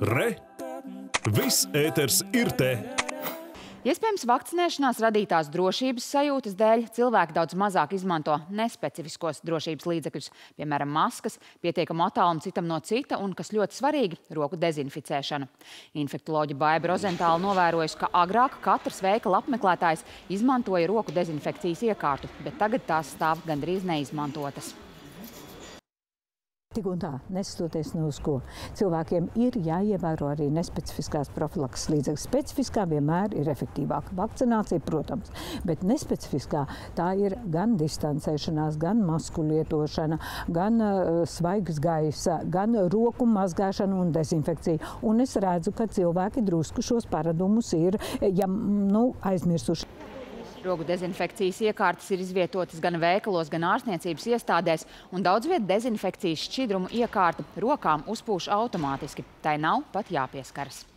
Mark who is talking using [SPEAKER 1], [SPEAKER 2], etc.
[SPEAKER 1] Re! Viss ēters ir te!
[SPEAKER 2] Iespējams, vakcinēšanās radītās drošības sajūtas dēļ cilvēki daudz mazāk izmanto nespecifiskos drošības līdzekļus, piemēram, maskas, pietiekamu attālumu citam no cita un, kas ļoti svarīgi, roku dezinficēšanu. Infektoloģi Baiba Rozentāla novērojusi, ka agrāk katrs veikala apmeklētājs izmantoja roku dezinfekcijas iekārtu, bet tagad tās stāv gandrīz neizmantotas.
[SPEAKER 3] Tik un tā, nestoties ne uz ko. Cilvēkiem ir jāievēro arī nespecifiskās profilakses līdzekļi. Specifiskā vienmēr ir efektīvāka. Vakcinācija, protams, bet nespecifiskā tā ir gan distancēšanās, gan masku lietošana, gan uh, svaigs gaisa, gan roku mazgāšana un dezinfekcija. Un es redzu, ka cilvēki drusku šos paradumus ir ja, nu, aizmirsuši.
[SPEAKER 2] Rogu dezinfekcijas iekārtas ir izvietotas gan veikalos, gan ārstniecības iestādēs, un daudz viet dezinfekcijas šķidrumu iekārta rokām uzpūš automātiski. Tai nav pat jāpieskaras.